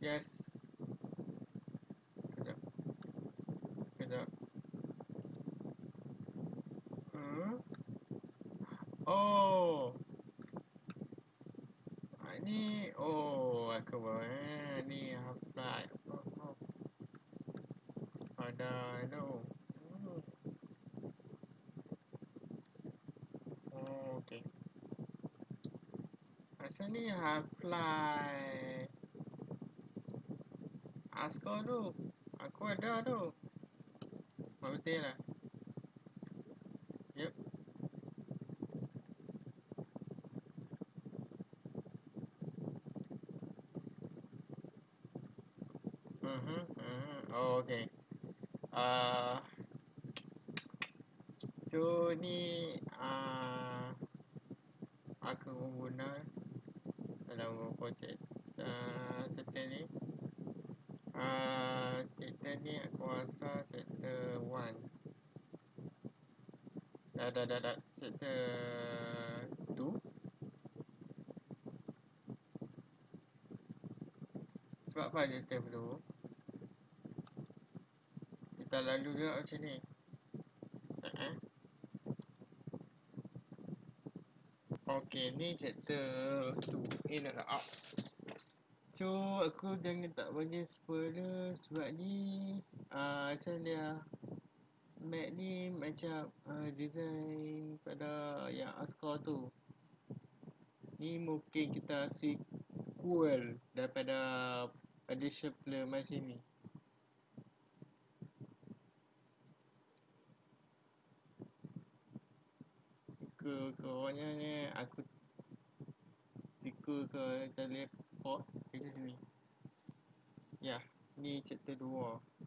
Yes. Kejap. Kejap. Hmm? Oh. Ah, oh aku bawa eh. Ni apply. Oh, oh. Ada. Hmm. Oh, okey. Asal ni apply. Askor tu. Aku ada tu. Betul lah. Yep. Mhm. Mhm. Oh, okey. Ah. So ni ah aku guna dalam projek uh, chapter ni. Ah, chapter ni aku rasa chapter 1. Dah dah dah dah chapter 2. Sebab apa chapter 2? Kita lalu juga macam ni. Eh? Okey, ni chapter 2. In and out. So, aku jangan tak bagi spoiler sebab ni uh, macam dia Mac ni macam uh, design pada yang Ascor tu. Ni mungkin kita sequel daripada edition player macam ni. Ke ke ni aku sequel ke kita lihat port dekat sini. Ya, ni chapter 2.